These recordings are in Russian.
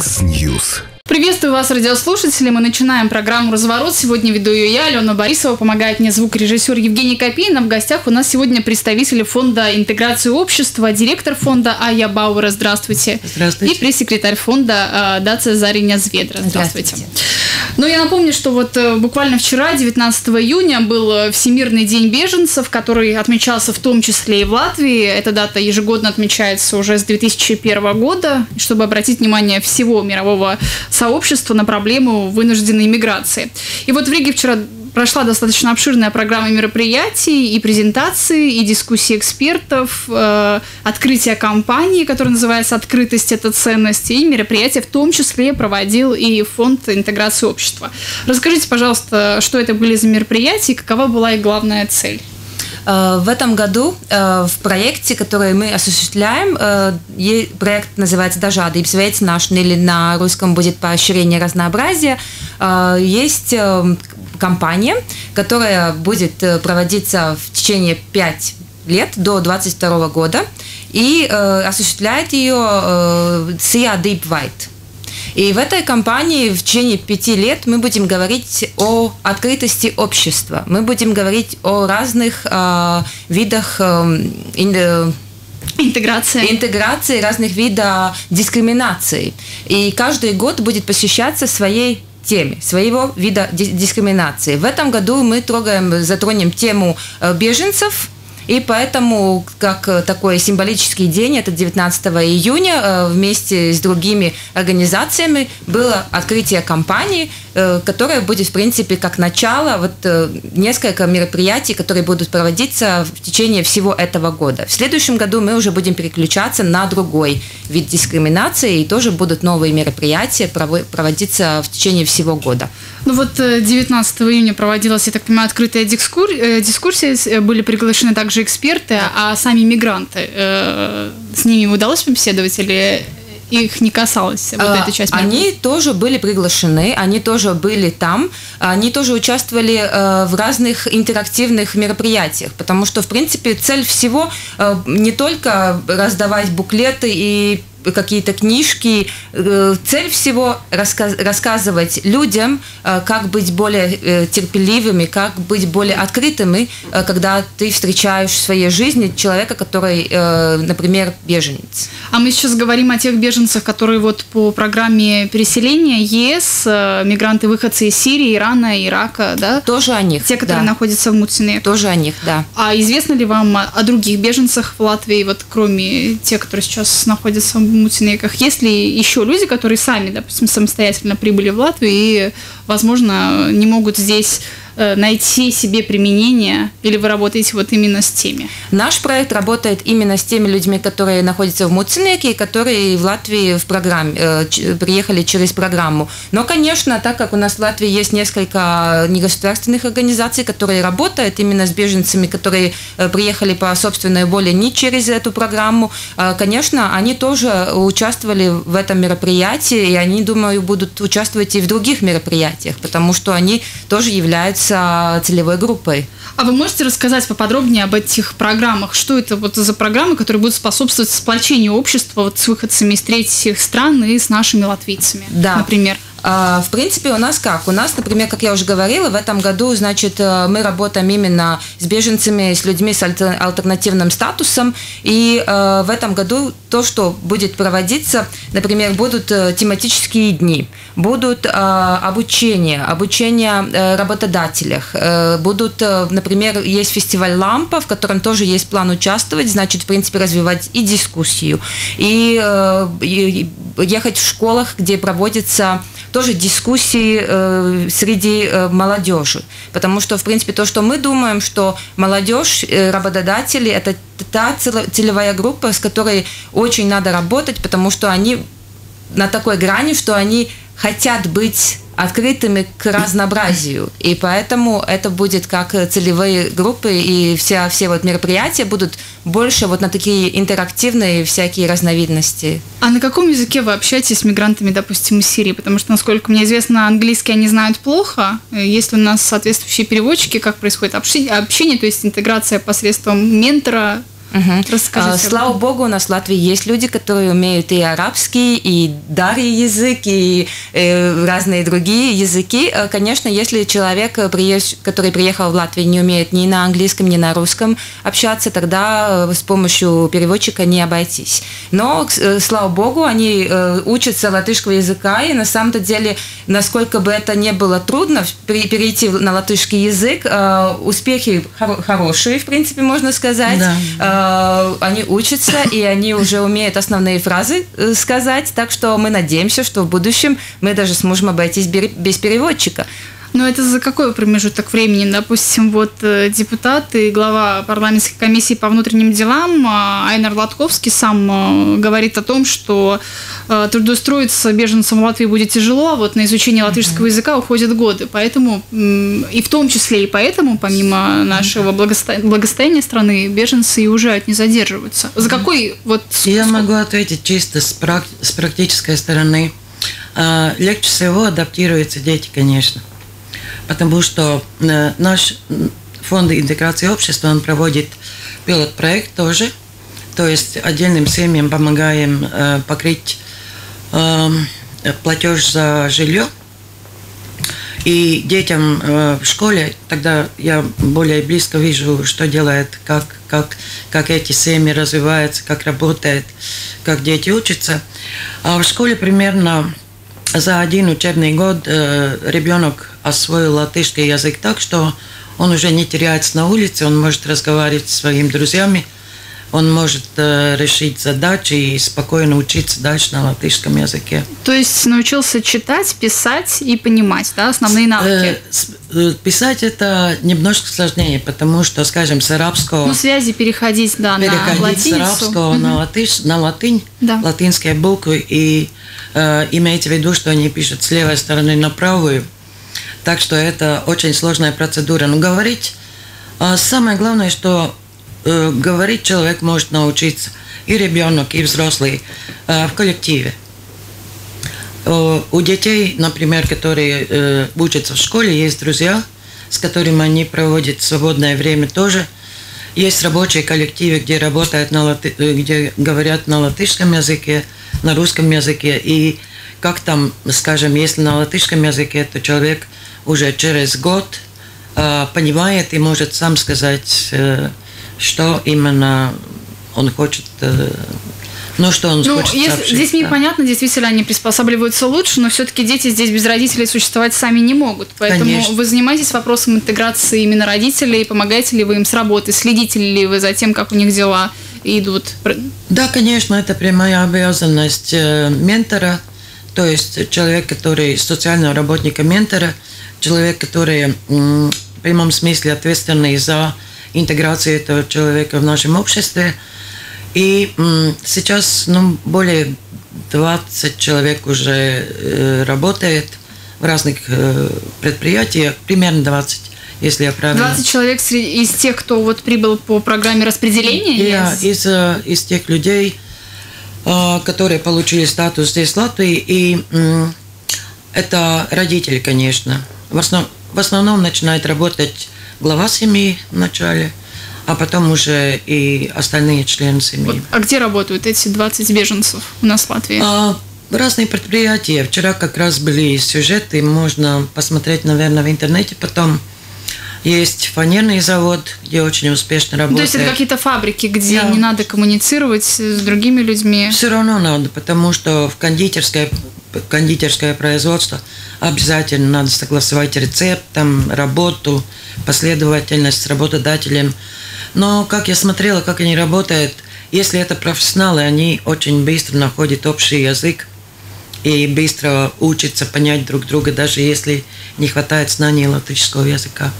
Mix News. Приветствую вас, радиослушатели. Мы начинаем программу «Разворот». Сегодня веду ее я, Алена Борисова. Помогает мне звукорежиссер Евгений Копейн. А в гостях у нас сегодня представители фонда интеграции общества, директор фонда Айя Бауэре. Здравствуйте. Здравствуйте. И пресс-секретарь фонда э, Даце Зариня-Звиедре. Здравствуйте. Здравствуйте. Ну, я напомню, что вот э, буквально вчера, 19 июня, был э, Всемирный день беженцев, который отмечался в том числе и в Латвии. Эта дата ежегодно отмечается уже с 2001 года, чтобы обратить внимание всего мирового сообщества на проблему вынужденной миграции. И вот в Риге вчера прошла достаточно обширная программа мероприятий и презентаций, и дискуссии экспертов, э, открытие кампании, которая называется «Открытость – это ценность», и мероприятия в том числе проводил и Фонд интеграции общества. Расскажите, пожалуйста, что это были за мероприятия и какова была их главная цель? В этом году в проекте, который мы осуществляем, проект называется «Дожады» и наш, или на русском будет «Поощрение разнообразия», есть кампания, которая будет проводиться в течение 5 лет до 22 года и осуществляет ее SIA Deep White. И в этой кампании в течение пяти лет мы будем говорить о открытости общества. Мы будем говорить о разных э, видах э, Интеграция. Интеграции разных видов дискриминации. И каждый год будет посвящаться своей теме, своего вида дискриминации. В этом году мы трогаем, затронем тему беженцев, и поэтому, как такой символический день, это 19 июня, вместе с другими организациями было открытие кампании, которая будет, в принципе, как начало вот несколько мероприятий, которые будут проводиться в течение всего этого года. В следующем году мы уже будем переключаться на другой вид дискриминации, и тоже будут новые мероприятия проводиться в течение всего года. Ну вот 19 июня проводилась, я так понимаю, открытая дискур... дискуссия, были приглашены также эксперты, а сами мигранты, с ними удалось побеседовать или их не касалась вот эта часть? Они тоже были приглашены, они тоже были там, они тоже участвовали в разных интерактивных мероприятиях, потому что, в принципе, цель всего не только раздавать буклеты и какие-то книжки. Цель всего рассказ, рассказывать людям, как быть более терпеливыми, как быть более открытыми, когда ты встречаешь в своей жизни человека, который, например, беженец. А мы сейчас говорим о тех беженцах, которые вот по программе переселения ЕС, мигранты-выходцы из Сирии, Ирана, Ирака, да? Тоже о них. Те, которые да. находятся в Муцине. Тоже о них, да. А известно ли вам о других беженцах в Латвии, вот кроме тех, которые сейчас находятся в мутинейках? Есть ли еще люди, которые сами, допустим, самостоятельно прибыли в Латвию и, возможно, не могут здесь найти себе применение, или вы работаете вот именно с теми? Наш проект работает именно с теми людьми, которые находятся в Муцинеке и которые в Латвии в программе, приехали через программу. Но, конечно, так как у нас в Латвии есть несколько негосударственных организаций, которые работают именно с беженцами, которые приехали по собственной воле не через эту программу, конечно, они тоже участвовали в этом мероприятии, и они, думаю, будут участвовать и в других мероприятиях, потому что они тоже являются целевой группой. А вы можете рассказать поподробнее об этих программах? Что это вот за программы, которые будут способствовать сплочению общества вот с выходцами из третьих стран и с нашими латвийцами, да. например? В принципе, у нас как? У нас, например, как я уже говорила, в этом году, значит, мы работаем именно с беженцами, с людьми с альтернативным статусом. И в этом году то, что будет проводиться, например, будут тематические дни, будут обучение, обучение работодателях, будут, например, есть фестиваль «Лампа», в котором тоже есть план участвовать, значит, в принципе, развивать и дискуссию, и ехать в школах, где проводится тоже дискуссии э, среди э, молодежи. Потому что, в принципе, то, что мы думаем, что молодежь, э, работодатели – это та целевая группа, с которой очень надо работать, потому что они на такой грани, что они хотят быть открытыми к разнообразию. И поэтому это будет как целевые группы, и все, все вот мероприятия будут больше вот на такие интерактивные всякие разновидности. А на каком языке вы общаетесь с мигрантами, допустим, из Сирии? Потому что, насколько мне известно, английский они знают плохо. Есть ли у нас соответствующие переводчики, как происходит общение, то есть интеграция посредством ментора, Угу. Расскажите. А, слава богу, у нас в Латвии есть люди, которые умеют и арабский, и дарий язык, и э, разные другие языки. Э, конечно, если человек, который приехал в Латвию, не умеет ни на английском, ни на русском общаться, тогда э, с помощью переводчика не обойтись. Но, слава богу, они учатся латышского языка, и на самом-то деле, насколько бы это не было трудно перейти на латышский язык, успехи хорошие, в принципе, можно сказать. Да Э, они учатся, и они уже умеют основные фразы э, сказать, так что мы надеемся, что в будущем мы даже сможем обойтись без переводчика. Но это за какой промежуток времени? Допустим, вот э, депутат и глава парламентской комиссии по внутренним делам а, Айнар Латковский сам э, говорит о том, что э, трудоустроиться беженцам в Латвии будет тяжело, а вот на изучение латышского языка уходят годы. Поэтому, и в том числе и поэтому, помимо нашего благосостояния страны, беженцы и уезжают, не задерживаются. За какой вот... Я могу ответить чисто с, практической стороны. А, легче всего адаптируются дети, конечно потому что э, наш фонд интеграции общества, он проводит пилот-проект тоже, то есть отдельным семьям помогаем э, покрыть э, платеж за жилье, и детям в школе тогда я более близко вижу, что делает, как, как, как эти семьи развиваются, как работает, как дети учатся. А в школе примерно за один учебный год э, ребенок освоил латышский язык так, что он уже не теряется на улице, он может разговаривать с своими друзьями, он может э, решить задачи и спокойно учиться дальше на латышском языке. То есть научился читать, писать и понимать, да, основные навыки? Э, писать это немножко сложнее, потому что, скажем, с арабского... Ну, связи переходить, да, переходить на латиницу. с арабского угу. на, латыш, на латынь, да. латинские буквы и Э, имейте в виду, что они пишут с левой стороны на правую. Так что это очень сложная процедура. Но говорить, э, самое главное, что э, говорить человек может научиться и ребенок, и взрослый в коллективе. У детей, например, которые учатся в школе, есть друзья, с которыми они проводят свободное время тоже. Есть рабочие коллективы, где работают на латы... где говорят на латышском языке, на русском языке. И как там, скажем, если на латышском языке, то человек уже через год э, понимает и может сам сказать, э, что именно он хочет э, ну, что он ну, хочет если, сообщить, Здесь мне понятно, действительно, они приспосабливаются лучше, но все-таки дети здесь без родителей существовать сами не могут. Поэтому Конечно. вы занимаетесь вопросом интеграции именно родителей, помогаете ли вы им с работы, следите ли вы за тем, как у них дела идут? Да, конечно, это прямая обязанность ментора, то есть человек, который социального работника ментора, человек, который в прямом смысле ответственный за интеграцию этого человека в нашем обществе. И сейчас ну, более 20 человек уже э, работает в разных э, предприятиях, примерно 20 если я правильно... 20 человек из тех, кто вот прибыл по программе распределения? Да, yes. из, э, из тех людей, которые получили статус здесь в Латвии, и это родители, конечно. В, основ, в основном начинает работать глава семьи вначале, а потом уже и остальные члены семьи. Вот. А где работают эти 20 беженцев у нас в Латвии? А, разные предприятия. Вчера как раз были сюжеты, можно посмотреть, наверное, в интернете потом. Есть фанерный завод, где очень успешно работает. То есть это какие-то фабрики, где да. не надо коммуницировать с другими людьми? Все равно надо, потому что в кондитерское, кондитерское производство обязательно надо согласовать рецепт, там, работу, последовательность с работодателем. Но как я смотрела, как они работают, если это профессионалы, они очень быстро находят общий язык и быстро учатся понять друг друга, даже если не хватает знаний латышского языка.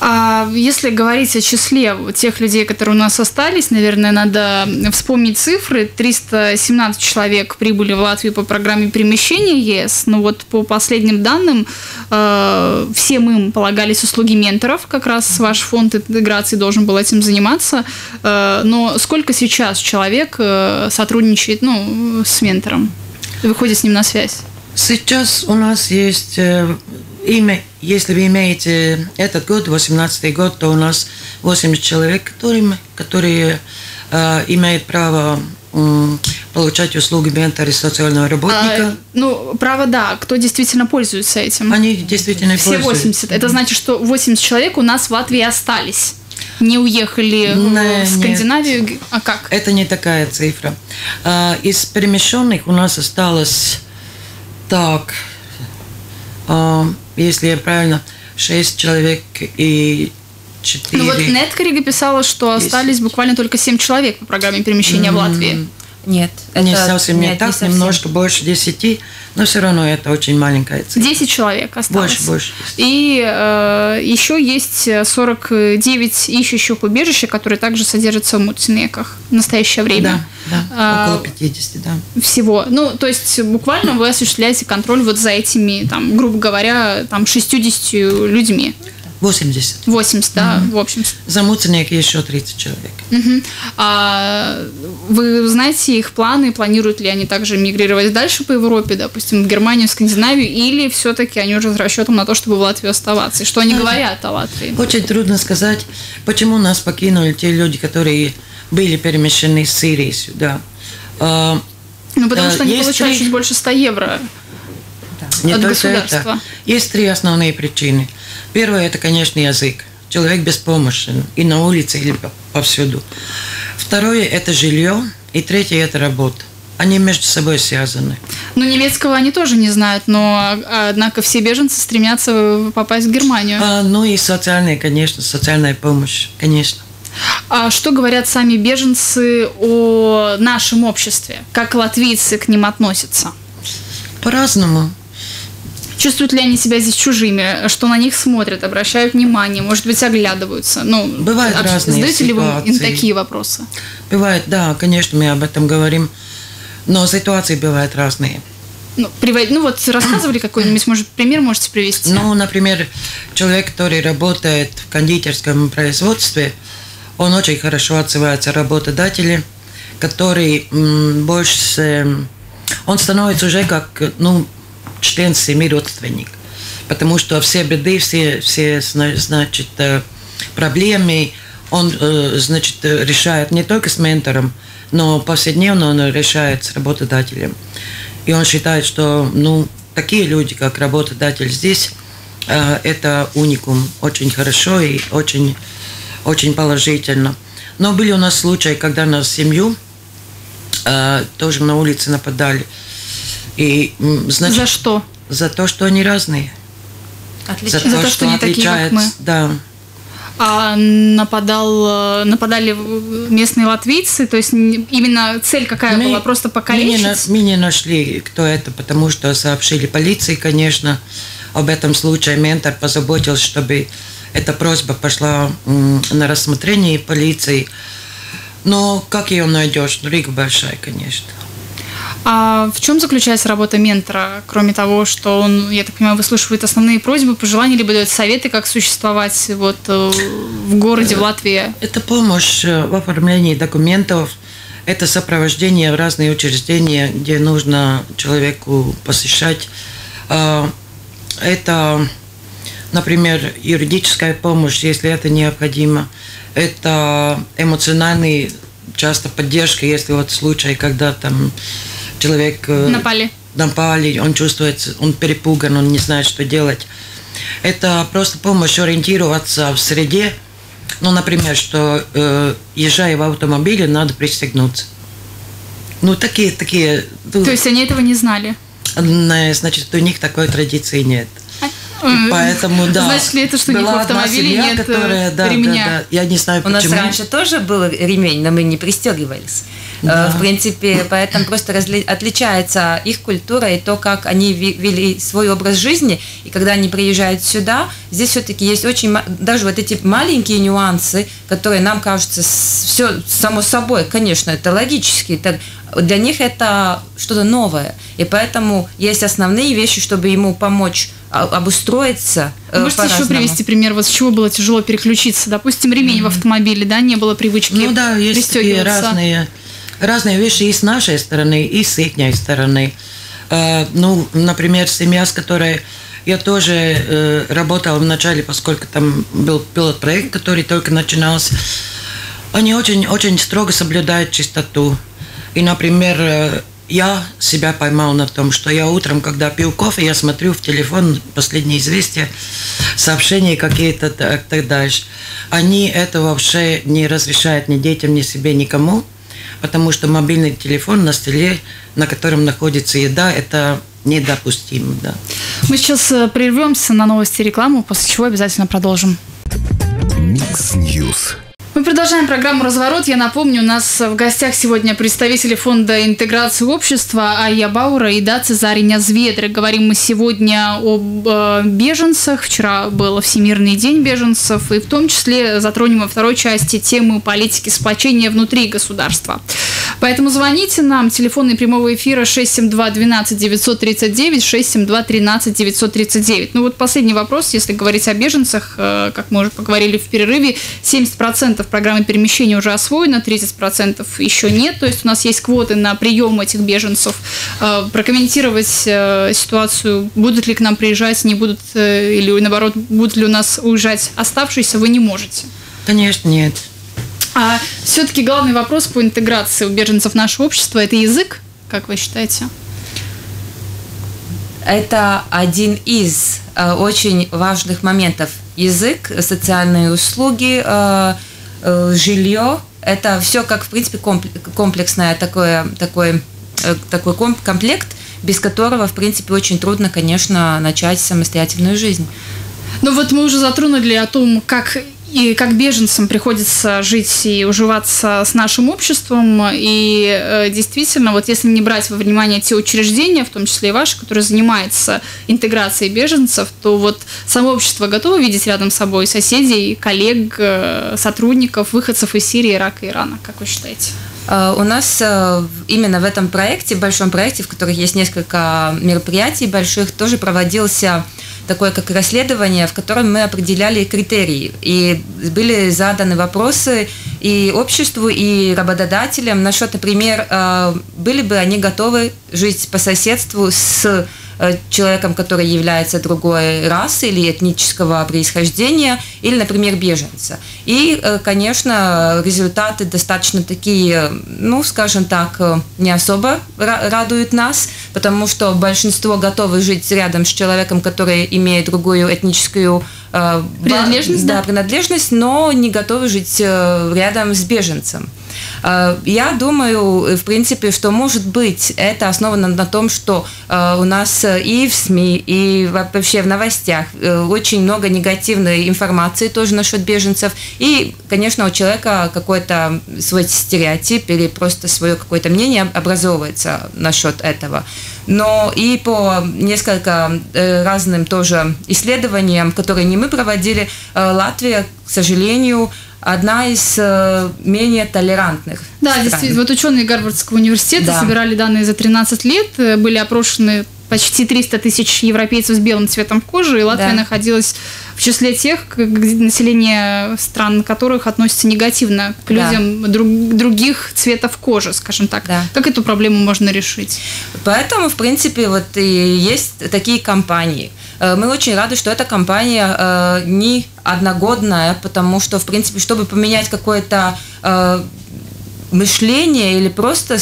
А если говорить о числе тех людей, которые у нас остались, наверное, надо вспомнить цифры. 317 человек прибыли в Латвию по программе перемещения ЕС. Но вот по последним данным, э, всем им полагались услуги менторов. Как раз ваш фонд интеграции должен был этим заниматься. Э, но сколько сейчас человек э, сотрудничает ну, с ментором? Выходит с ним на связь? Сейчас у нас есть имя, если вы имеете этот год, 18 год, то у нас 80 человек, которым, которые э, имеют право м, получать услуги ментора и социального работника. А, ну, право, да. Кто действительно пользуется этим? Они действительно Все пользуются. 80. Это значит, что 80 человек у нас в Латвии остались. Не уехали в- Не, в Скандинавию. А как? Это не такая цифра. А, из перемещенных у нас осталось так, а, если я правильно, 6 человек и 4. Ну вот Неткорига писала, что Есть. остались буквально только 7 человек по программе перемещения в Латвии. Нет, не это- совсем не нет, так, совсем. немножко больше 10, но все равно это очень маленькая цифра. 10 человек осталось. Больше, больше. И э, еще есть 49 ищущих убежища, которые также содержатся в Муцинеках в настоящее время. Да, да, А, около 50, да. всего. Ну, то есть буквально вы осуществляете контроль вот за этими, там, грубо говоря, там 60 людьми. 80. 80, да, в общем. За Муценек еще 30 человек. Мгм. А вы знаете их планы, планируют ли они также мигрировать дальше по Европе, допустим, в Германию, в Скандинавию, или все-таки они уже с расчетом на то, чтобы в Латвии оставаться? И что они говорят о Латвии? Очень трудно сказать, почему нас покинули те люди, которые были перемещены из Сирии сюда. А, Ну, потому Э, что они есть получают три- чуть больше 100 евро. Не От только государства. это. Есть три основные причины. Первое – это, конечно, язык. Человек беспомощен и на улице, или по- повсюду. Второе – это жилье. И третье – это работа. Они между собой связаны. Ну, немецкого они тоже не знают, но, а, однако, все беженцы стремятся попасть в Германию. А, ну и социальная, конечно, социальная помощь, конечно. А что говорят сами беженцы о нашем обществе? Как латвийцы к ним относятся? По-разному. Чувствуют ли они себя здесь чужими? Что на них смотрят, обращают внимание, может быть, оглядываются? Ну, Бывают разные Задаете ли вы им такие вопросы? Бывает, да, конечно, мы об этом говорим. Но ситуации бывают разные. Ну, привод- ну вот рассказывали какой-нибудь, может, пример можете привести? Ну, например, человек, который работает в кондитерском производстве, он очень хорошо отзывается о работодателе, который больше... Он становится уже как, ну, член семьи, родственник. Потому что все беды, все, все зна- значит, э, проблемы он, э, значит, э, решает не только с ментором, но повседневно он решает с работодателем. И он считает, что ну, такие люди, как работодатель здесь, это уникум. Очень хорошо и очень, очень положительно. Но были у нас случаи, когда на семью тоже на улице нападали. И, значит, За что? за то, что они разные. Отлично. За то, что не такие, как отличаются. мы. Да. А нападал, э, нападали местные латвийцы? То есть именно цель какая Мы- была? Просто Мы не, покалечить? на- мы не нашли, кто это, потому что сообщили полиции, конечно, об этом случае. Ментор позаботился, чтобы эта просьба пошла на рассмотрение полиции. Но как ее найдешь? Ну, Рига большая, конечно. А в чем заключается работа ментора, кроме того, что он, я так понимаю, выслушивает основные просьбы, пожелания, либо дает советы, как существовать вот э, в городе, в Латвии? Это помощь э, в оформлении документов, это сопровождение в разные учреждения, где нужно человеку посещать. А, Это, например, юридическая помощь, если это необходимо. Это эмоциональный, часто поддержка, если вот случай, когда там человек э, Напали. напали, он чувствует, он перепуган, он не знает, что делать. Это просто помощь ориентироваться в среде. Ну, например, что э, езжая в автомобиле, надо пристегнуться. Ну, такие, такие. ну, То есть они этого не знали? значит, у них такой традиции нет. И Э, поэтому, да. Значит ли это, что у них в Была одна автомобиле семья, нет э, которая, да, ремня? Да, да. Я не знаю, У нас почему. раньше тоже был ремень, но мы не пристегивались. Да. Э, В принципе, поэтому просто разли- отличается их культура и то, как они вели свой образ жизни. И когда они приезжают сюда, здесь все-таки есть очень даже вот эти маленькие нюансы, которые нам кажутся все само собой, конечно, это логически. это- для них это что-то новое. И поэтому есть основные вещи, чтобы ему помочь а, обустроиться. э, Вы Можете еще привести пример, вот с чего было тяжело переключиться? Допустим, ремень в автомобиле, да, не было привычки Ну да, есть такие разные, разные вещи и с нашей стороны, и с их стороны. Э, ну, например, семья, с которой Я тоже э, работала вначале, поскольку там был пилот-проект, который только начинался. Они очень-очень строго соблюдают чистоту. И, например, э, я себя поймал на том, что я утром, когда пью кофе, я смотрю в телефон последние известия, сообщения какие-то так, так дальше. Они это вообще не разрешают ни детям, ни себе, никому, потому что мобильный телефон на столе, на котором находится еда, это недопустимо. Да. Мы сейчас э, прервемся на новости и рекламу, после чего обязательно продолжим. Mix News. Мы продолжаем программу «Разворот». Я напомню, у нас в гостях сегодня представители Фонда интеграции общества Айя Бауэре и Даце Зариня-Звиедре. Говорим мы сегодня об э, беженцах. Вчера был Всемирный день беженцев. И в том числе затронем во второй части темы политики сплочения внутри государства. Поэтому звоните нам. Телефонный прямого эфира 672 12 939, 672 13 939. Ну вот последний вопрос, если говорить о беженцах, э, как мы уже поговорили в перерыве, 70% 30% программы перемещения уже освоено, 30% еще нет. То есть у нас есть квоты на прием этих беженцев. Э, прокомментировать э, ситуацию, будут ли к нам приезжать, не будут, или наоборот, будут ли у нас уезжать оставшиеся, вы не можете. Конечно, нет. А все-таки главный вопрос по интеграции у беженцев в наше общество – это язык, как вы считаете? Это один из э, очень важных моментов. Язык, социальные услуги, э, Э, жилье. Это все как, в принципе, комплексное такое, такой, э, такой комплект, без которого, в принципе, очень трудно, конечно, начать самостоятельную жизнь. Ну вот мы уже затронули о том, как и как беженцам приходится жить и уживаться с нашим обществом. И э, действительно, вот если не брать во внимание те учреждения, в том числе и ваши, которые занимаются интеграцией беженцев, то вот само общество готово видеть рядом с собой соседей, коллег, э, сотрудников, выходцев из Сирии, Ирака Ирана. Как вы считаете? Э, у нас именно в этом проекте, большом проекте, в котором есть несколько мероприятий больших, тоже проводился такое как расследование, в котором мы определяли критерии. И были заданы вопросы и обществу, и работодателям насчет, например, э, были бы они готовы жить по соседству с человеком, который является другой расы или этнического происхождения, или, например, беженца. И, э, конечно, результаты достаточно такие, ну, скажем так, э, не особо радуют нас, потому что большинство готовы жить рядом с человеком, который имеет другую этническую принадлежность, да, да, принадлежность, но не готовы жить рядом с беженцем. Э, я думаю, в принципе, что может быть это основано на том, что э, у нас и в СМИ, и вообще в новостях э, очень много негативной информации тоже насчет беженцев. И, конечно, у человека какой-то свой стереотип или просто свое какое-то мнение образовывается насчет этого. Но и по несколько разным тоже исследованиям, которые не мы проводили, Латвия, к сожалению, одна из э, менее толерантных. Да, стран. действительно. Вот ученые Гарвардского университета да. собирали данные за 13 лет, э, были опрошены почти 300 тысяч европейцев с белым цветом кожи, и Латвия да. находилась в числе тех, население стран которых относится негативно к людям да. друг, других цветов кожи, скажем так. Да. Как эту проблему можно решить? Поэтому, в принципе, вот и есть такие компании. Э, мы очень рады, что эта компания э, не одногодная, потому что, в принципе, чтобы поменять какое-то э, мышление или просто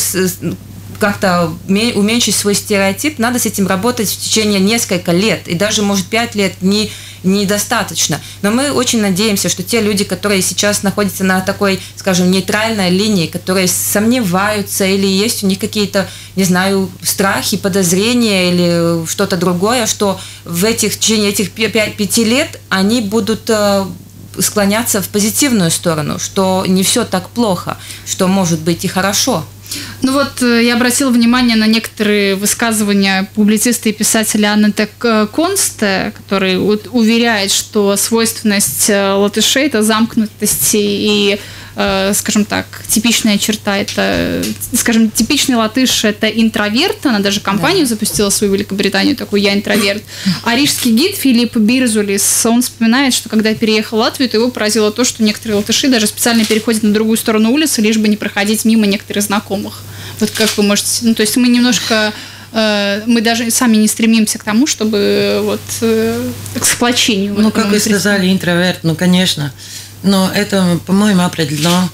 как-то уменьшить свой стереотип, надо с этим работать в течение нескольких лет, и даже, может, пять лет не недостаточно. Но мы очень надеемся, что те люди, которые сейчас находятся на такой, скажем, нейтральной линии, которые сомневаются или есть у них какие-то, не знаю, страхи, подозрения или что-то другое, что в этих, в течение этих пяти лет они будут э, склоняться в позитивную сторону, что не все так плохо, что может быть и хорошо. Ну вот э, я обратила внимание на некоторые высказывания публициста и писателя Аннете Консте, который уверяет, что свойственность э, латышей – это замкнутость и скажем так, типичная черта это, скажем, типичный латыш это интроверт, она даже компанию да. запустила свою Великобританию, такую «Я интроверт». А рижский гид Филипп Бирзулис, он вспоминает, что когда переехал в Латвию, то его поразило то, что некоторые латыши даже специально переходят на другую сторону улицы, лишь бы не проходить мимо некоторых знакомых. Вот как вы можете... Ну, то есть мы немножко э, мы даже сами не стремимся к тому, чтобы вот э, к сплочению. Ну, как вы сказали, интроверт, ну, конечно. Но это, по-моему, определено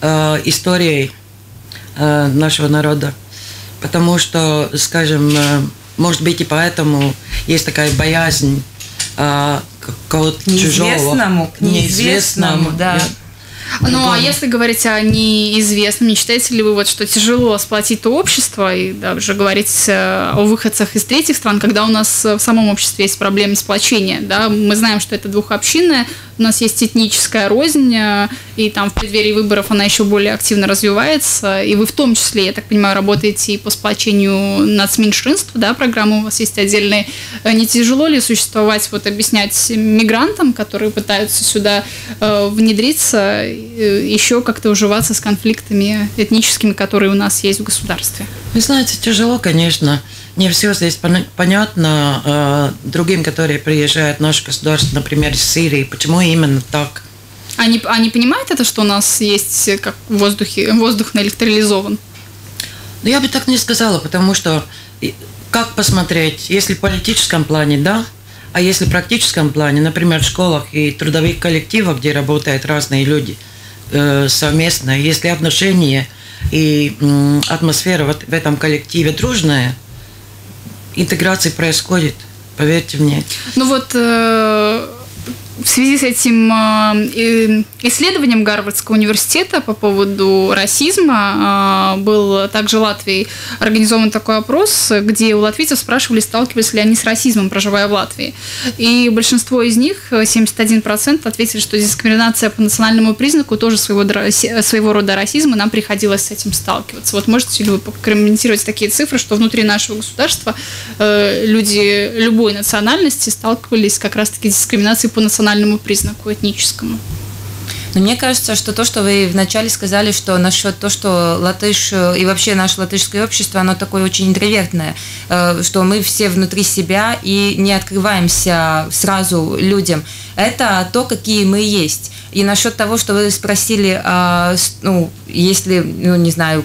э, историей э, нашего народа. Потому что, скажем, э, может быть, и поэтому есть такая боязнь э, какого-то чужого. Неизвестному, к неизвестному, да. Я- Ну, а если говорить о неизвестном, не считаете ли вы, вот, что тяжело сплотить то общество и даже говорить э, о выходцах из третьих стран, когда у нас э, в самом обществе есть проблемы сплочения? Да? Мы знаем, что это двухобщинное, у нас есть этническая рознь, э, и там в преддверии выборов она еще более активно развивается, и вы в том числе, я так понимаю, работаете и по сплочению нацменьшинств, да, программы у вас есть отдельные. Э, Не тяжело ли существовать, вот объяснять мигрантам, которые пытаются сюда э, внедриться, э, еще как-то уживаться с конфликтами этническими, которые у нас есть в государстве? Вы знаете, тяжело, конечно. Не все здесь пон- понятно э, другим, которые приезжают в наше государство, например, из Сирии. Почему именно так? Они, они понимают это, что у нас есть э, как в воздухе, воздух наэлектролизован? Ну, я бы так не сказала, потому что как посмотреть, если в политическом плане, да, а если в практическом плане, например, в школах и трудовых коллективах, где работают разные люди э, совместно, если отношения и м, атмосфера вот в этом коллективе дружная, интеграция происходит, поверьте мне. Ну вот э, в связи с этим и- исследованием Гарвардского университета по поводу расизма э, был также Латвией организован такой опрос, где у латвийцев спрашивали, сталкивались ли они с расизмом, проживая в Латвии. И большинство из них, э, 71%, ответили, что дискриминация по национальному признаку тоже своего, своего рода расизм, и нам приходилось с этим сталкиваться. Вот можете ли вы прокомментировать такие цифры, что внутри нашего государства э, люди любой национальности сталкивались как раз-таки с дискриминацией по национальному признаку этническому? Но мне кажется, что то, что вы вначале сказали, что насчет то, что латыш э, и вообще наше латышское общество, оно такое очень интровертное, э, что мы все внутри себя и не открываемся сразу людям. Это то, какие мы есть. И насчет того, что вы спросили, а, ну, если, ну, не знаю,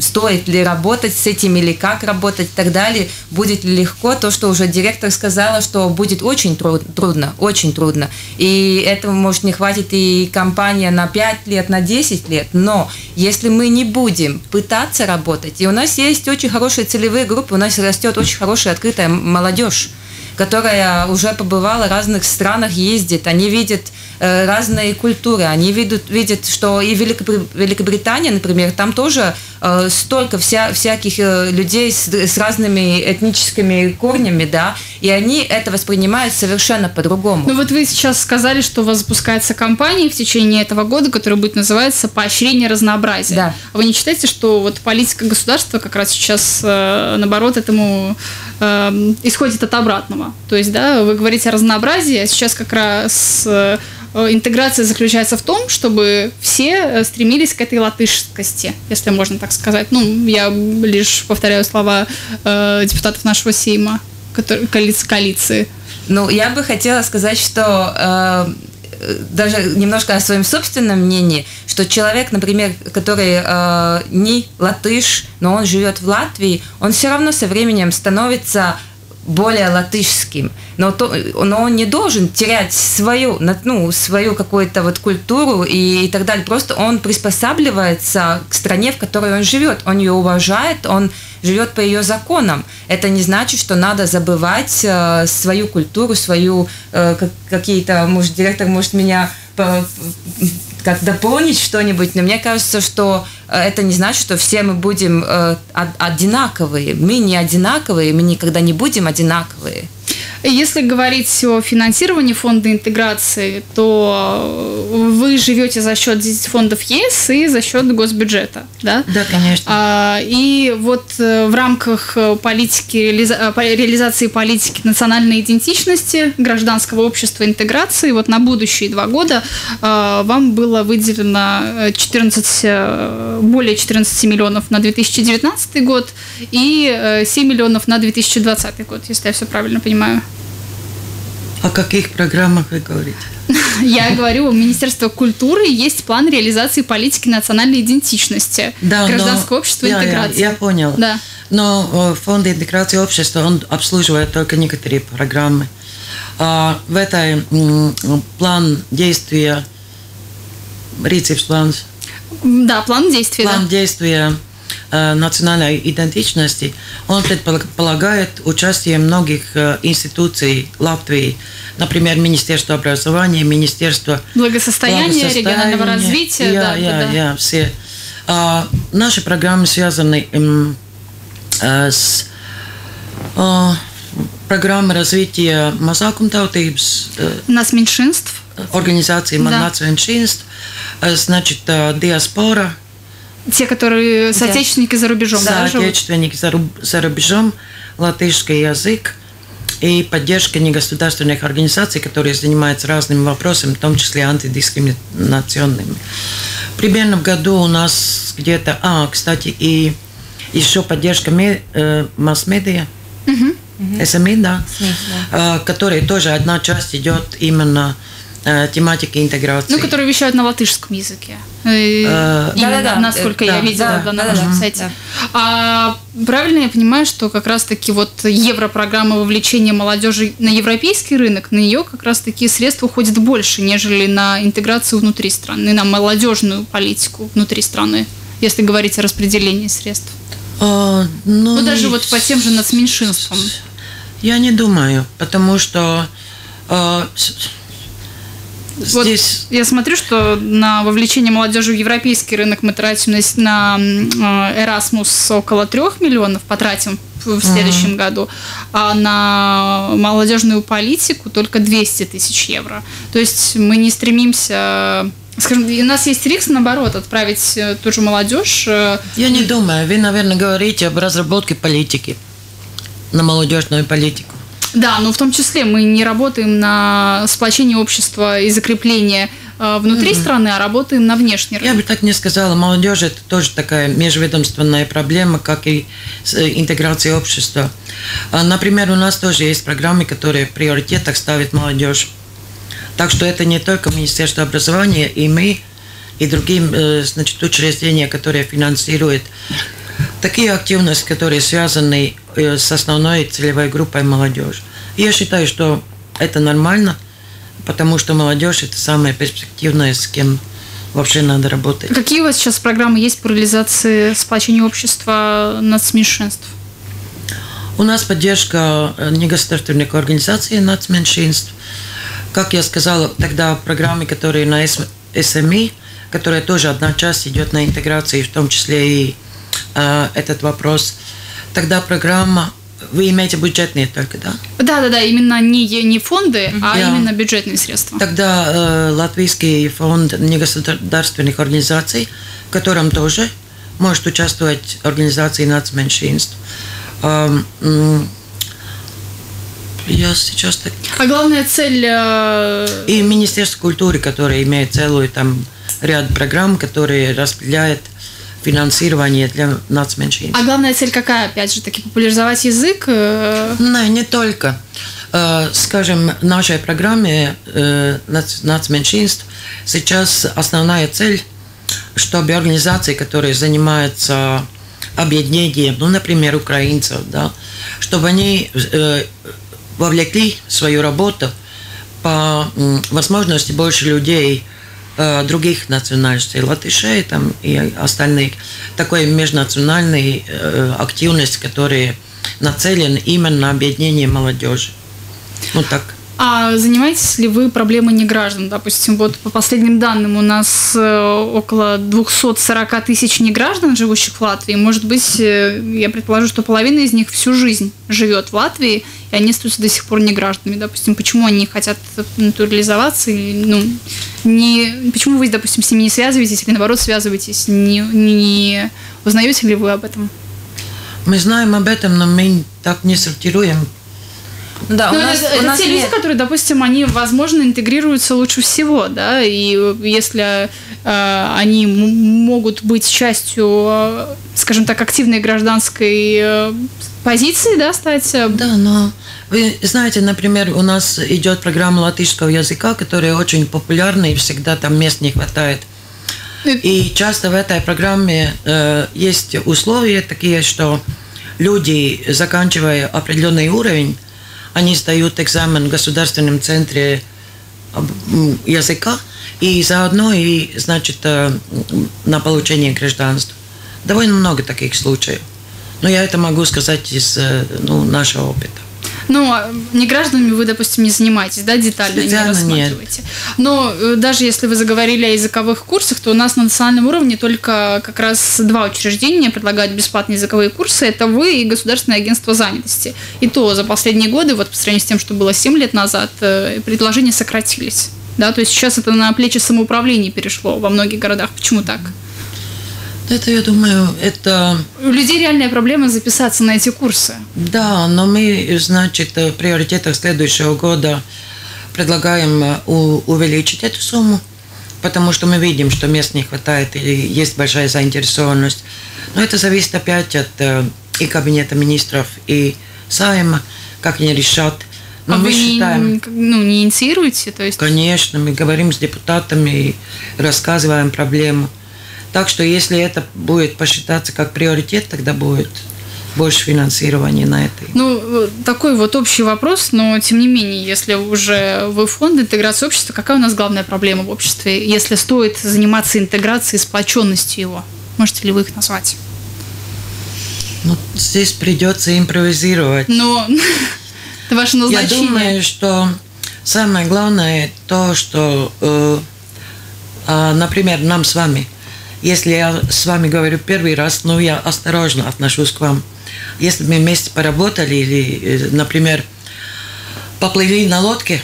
стоит ли работать с этим или как работать и так далее, будет ли легко, то, что уже директор сказала, что будет очень труд- трудно, очень трудно. И этого, может, не хватит и компания на 5 лет, на 10 лет, но если мы не будем пытаться работать, и у нас есть очень хорошие целевые группы, у нас растет очень хорошая открытая молодежь, которая уже побывала в разных странах, ездит, они видят разные культуры, они видят, видят что и Великобри- Великобритания, например, там тоже э, столько вся, всяких э, людей с, с разными этническими корнями, да, и они это воспринимают совершенно по-другому. Ну вот вы сейчас сказали, что у вас запускается кампания в течение этого года, которая будет называться «Поощрение разнообразия». Да. А Вы не считаете, что вот политика государства как раз сейчас, э, наоборот, этому э, исходит от обратного? То есть, да, вы говорите о разнообразии, а сейчас как раз э, интеграция заключается в том, чтобы все э, стремились к этой латышскости, если можно так сказать. Ну, я лишь повторяю слова э, депутатов нашего Сейма, которые, коалиции, коалиции. Ну, я бы хотела сказать, что э, э, даже немножко о своем собственном мнении, что человек, например, который э, не латыш, но он живет в Латвии, он все равно со временем становится более латышским, но, то, но он не должен терять свою, ну, свою какую-то вот культуру и, и так далее. Просто он приспосабливается к стране, в которой он живет. Он ее уважает, он живет по ее законам. Это не значит, что надо забывать э, свою культуру, свою э, как- какие-то, может, директор может меня как дополнить что-нибудь, но мне кажется, что э, это не значит, что все мы будем э, од- одинаковые. Мы не одинаковые, мы никогда не будем одинаковые. Если говорить о финансировании фонда интеграции, то вы живете за счет фондов ЕС и за счет госбюджета, да? Да, конечно. А, И вот э, в рамках э, политики, э, реализации политики национальной идентичности, гражданского общества интеграции, вот на будущие два года вам было выделено э, 14, э, более 14 миллионов на 2019 год и э, 7 миллионов на 2020 год, если я все правильно понимаю. О каких программах вы говорите? Я говорю, у Министерства культуры есть план реализации политики национальной идентичности, Да, но- гражданского общества и Я- я- интеграции. Я, понял. Да. Но э, фонд интеграции общества, он обслуживает только некоторые программы. А в этой план действия, рецепт-план, Да, план действий, план да. действия национальной идентичности, он предполагает участие многих э, институций Латвии, например, Министерство образования, Министерство регионального благосостояния. развития, Я, да, я, да, да. я, все. А, наши программы связаны м, э, с э, программой развития mazākumtautības э, нас меньшинств. организации Да. наций меньшинств, э, значит, э, диаспора, Те, которые соотечественники за рубежом, да, соотечественники за, руб- за рубежом, латышский язык и поддержка негосударственных организаций, которые занимаются разными вопросами, в том числе антидискриминационными. Примерно в году у нас где-то, а, кстати, и еще поддержка ме- э, масс-медиа, СМИ, да, э, которой тоже одна часть идет именно э, тематики интеграции. Ну, которые вещают на латышском языке. Э, Э, именно, да-да-да, насколько э, я да, видела да, да, на вашем сайте. да. А правильно я понимаю, что как раз-таки вот европрограмма вовлечения молодежи на европейский рынок, на нее как раз-таки средств уходит больше, нежели на интеграцию внутри страны, на молодежную политику внутри страны, если говорить о распределении средств. э, ну, Ну, даже вот по тем же нацменьшинствам. Я не думаю, потому что с- Вот здесь я смотрю, что на вовлечение молодежи в европейский рынок мы тратим на, на э, Erasmus около трех миллионов, потратим в следующем году, а на молодежную политику только 200 тысяч евро. То есть мы не стремимся... Скажем, у нас есть риск, наоборот, отправить э, ту же молодежь э, я не думаю. Вы, наверное, говорите об разработке политики на молодежную политику. Да, но в том числе мы не работаем на сплочение общества и закрепление э, внутри страны, а работаем на внешний рынок. Я бы так не сказала. Молодежь это тоже такая межведомственная проблема, как и с, э, интеграция общества. А, Например, у нас тоже есть программы, которые в приоритетах ставят молодежь. Так что это не только Министерство образования, и мы, и другие э, значит, учреждения, которые финансируют такие активности, которые связаны э, с основной целевой группой молодежи. Я считаю, что это нормально, потому что молодежь это самое перспективное, с кем вообще надо работать. Какие у вас сейчас программы есть по реализации сплочения общества нацменьшинств? У нас поддержка э, негосударственных организаций нацменьшинств. Как я сказала, тогда программы, которые на СМ- СМИ, которая тоже одна часть идет на интеграцию, в том числе и э, этот вопрос. Тогда программа, вы имеете бюджетные только, да? Да, да, да, именно не, не фонды, а Да. именно бюджетные средства. Тогда э, Латвийский фонд негосударственных организаций, в котором тоже может участвовать организации нацменьшинств. Эм, я сейчас так... А главная цель... э, И Министерство культуры, которое имеет целую там ряд программ, которые распределяет финансирование для нацменьшинств. А главная цель какая, опять же, таки популяризовать язык? э, Не, не только. Э, Скажем, в нашей программе э, нац- нацменьшинств сейчас основная цель, чтобы организации, которые занимаются объединением, ну, например, украинцев, да, чтобы они вовлекли в свою работу по возможности больше людей других национальностей, латышей там, и остальных, такой межнациональной э, активность, которые нацелены именно на объединение молодежи. Ну так. А занимаетесь ли вы проблемой неграждан? Допустим, вот по последним данным у нас э, около 240 тысяч неграждан, живущих в Латвии. Может быть, э, я предположу, что половина из них всю жизнь живет в Латвии, и они остаются до сих пор негражданами. Допустим, почему они хотят натурализоваться? Или, ну, не, почему вы, допустим, с ними не связываетесь или, наоборот, связываетесь? Не, не узнаете ли вы об этом? Мы знаем об этом, но мы так не сортируем. Да, у Ну, нас, это, у это нас те люди, нет- которые, допустим, они, возможно, интегрируются лучше всего, да, и если э, они м- могут быть частью, э, скажем так, активной гражданской э, позиции, да, стать. э, Да, но вы знаете, например, у нас идет программа латышского языка, которая очень популярна, и всегда там мест не хватает. И часто в этой программе э, есть условия такие, что люди, заканчивая определенный уровень, они сдают экзамен в государственном центре языка и заодно и, значит, э, на получение гражданства. Довольно много таких случаев. Но я это могу сказать из э, ну, нашего опыта. Ну, а не гражданами вы, допустим, не занимаетесь, да, детально Специально не рассматриваете. Нет. Но э, даже если вы заговорили о языковых курсах, то у нас на национальном уровне только как раз два учреждения предлагают бесплатные языковые курсы. Это вы и Государственное агентство занятости. И то за последние годы, вот по сравнению с тем, что было 7 лет назад, э, предложения сократились. Да, то есть сейчас это на плечи самоуправления перешло во многих городах. Почему так? Это, я думаю, это... У людей реальная проблема записаться на эти курсы. Да, но мы, значит, в приоритетах следующего года предлагаем э, увеличить эту сумму, потому что мы видим, что мест не хватает или есть большая заинтересованность. Но это зависит опять от э, и кабинета министров, и Сайма, как они решат. Но а мы вы считаем, не, ну, не инициируете? То есть... Конечно, мы говорим с депутатами и рассказываем проблему. Так что если это будет посчитаться как приоритет, тогда будет больше финансирования на это. Ну, такой вот общий вопрос, но тем не менее, если уже вы фонд интеграции общества, какая у нас главная проблема в обществе, если стоит заниматься интеграцией, сплоченностью его? Можете ли вы их назвать? Ну, здесь придется импровизировать. Но это ваше назначение. Я думаю, что самое главное то, что, э, э, например, нам с вами – если я с вами говорю первый раз, ну, я осторожно отношусь к вам. Если мы вместе поработали или, э, например, поплыли на лодке,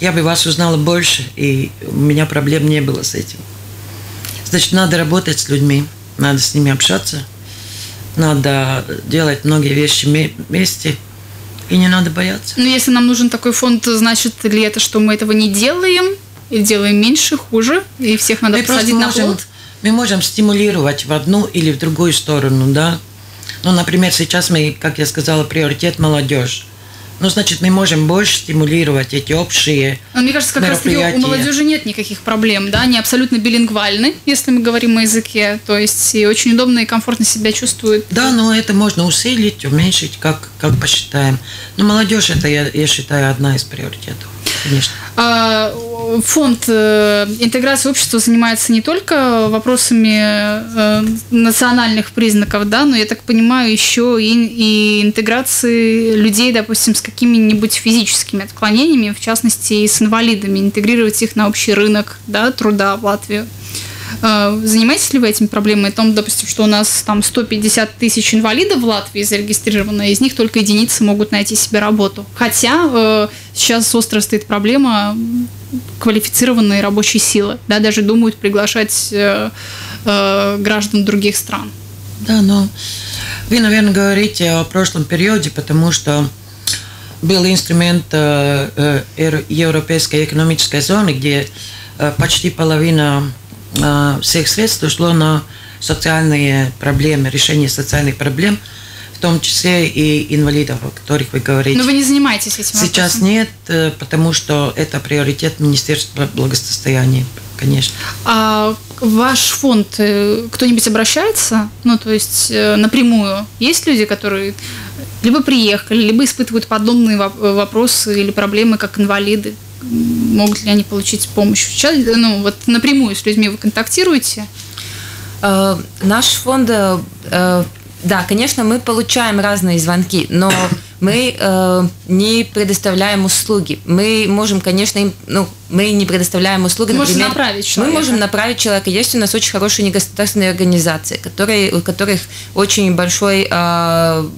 я бы вас узнала больше, и у меня проблем не было с этим. Значит, надо работать с людьми, надо с ними общаться, надо делать многие вещи вместе, и не надо бояться. Ну, если нам нужен такой фонд, значит ли это, что мы этого не делаем, или делаем меньше, хуже, и всех надо мы посадить на плод? Мы можем стимулировать в одну или в другую сторону, да. Ну, например, сейчас мы, как я сказала, приоритет молодежь. Ну, значит, мы можем больше стимулировать эти общие Но мне кажется, как раз у молодежи нет никаких проблем, да, они абсолютно билингвальны, если мы говорим о языке, то есть и очень удобно и комфортно себя чувствуют. Да, но это можно усилить, уменьшить, как, как посчитаем. Но молодежь это, я, я считаю, одна из приоритетов, конечно. А, фонд э, интеграции общества занимается не только вопросами э, национальных признаков, да, но я так понимаю еще и, и интеграции людей, допустим, с какими-нибудь физическими отклонениями, в частности, с инвалидами, интегрировать их на общий рынок да, труда в Латвию. Э, занимаетесь ли вы этими проблемами? О том, допустим, что у нас там 150 тысяч инвалидов в Латвии зарегистрировано, из них только единицы могут найти себе работу. Хотя э, сейчас остро стоит проблема квалифицированной рабочей силы. Да, даже думают приглашать э, э, граждан других стран. Да, но вы, наверное, говорите о прошлом периоде, потому что был инструмент Европейской экономической зоны, где почти половина всех средств ушло на социальные проблемы, решение социальных проблем, в том числе и инвалидов, о которых вы говорите. Но вы не занимаетесь этим Сейчас вопросом? нет, э, потому что это приоритет Министерства благосостояния, конечно. А ваш фонд, э, кто-нибудь обращается? Ну, то есть э, напрямую? Есть люди, которые либо приехали, либо испытывают подобные вопросы или проблемы, как инвалиды? Могут ли они получить помощь? Сейчас, ну, вот напрямую с людьми вы контактируете? Э, наш фонд, э, да, конечно, мы получаем разные звонки, но мы э, не предоставляем услуги. Мы можем, конечно, им, ну, мы не предоставляем услуги. Можем например, направить человека. Мы можем направить человека. Есть у нас очень хорошие негосударственные организации, которые, у которых очень большой э,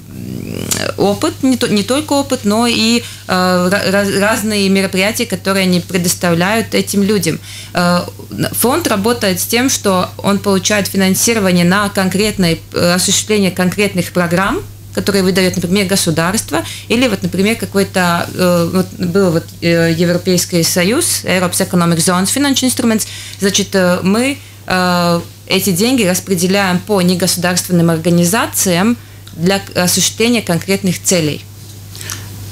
опыт, не, то, не только опыт, но и э, разные мероприятия, которые они предоставляют этим людям. Э, фонд работает с тем, что он получает финансирование на конкретное э, осуществление конкретных программ, которые выдает, например, государство, или вот, например, какой-то, э, вот, был вот э, Европейский Союз, Europe's Economic Zones Financial Instruments, значит, э, мы э, эти деньги распределяем по негосударственным организациям для осуществления конкретных целей.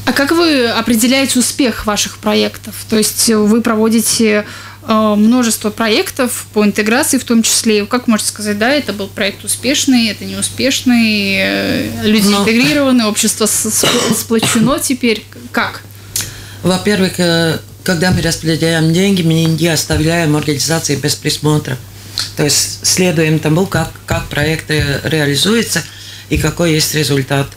А как вы определяете успех ваших проектов? То есть вы проводите э, множество проектов по интеграции в том числе. Как можно сказать, да, это был проект успешный, это неуспешный, э, люди Но- интегрированы, общество сплочено теперь. Как? Во-первых, э, когда мы распределяем деньги, мы не оставляем организации без присмотра. То есть следуем тому, как, как проекты реализуются и какой есть результат.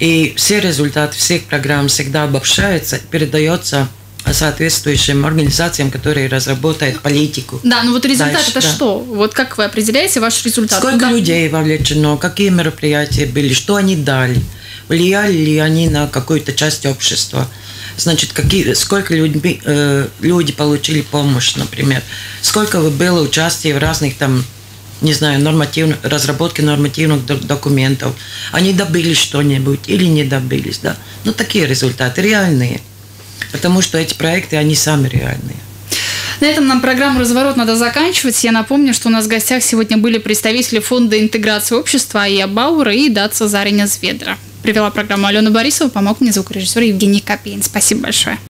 И все результаты всех программ всегда обобщаются, передается соответствующим организациям, которые разработают политику. Да, ну вот результат Дальше, это да. что? Вот как вы определяете ваш результат? Сколько Куда- людей вовлечено, какие мероприятия были, что они дали, влияли ли они на какую-то часть общества. Значит, какие, сколько людьми, э, люди получили помощь, например, сколько было участия в разных там, не знаю, нормативных, разработке нормативных док- документов. Они добились что-нибудь или не добились, да. Ну, такие результаты реальные. Потому что эти проекты, они сами реальные. На этом нам программу «Разворот» надо заканчивать. Я напомню, что у нас в гостях сегодня были представители Фонда интеграции общества Ия Баура и Датса Зарина Зведра. Привела программу Алена Борисова, помог мне звукорежиссер Евгений Копейн. Спасибо большое.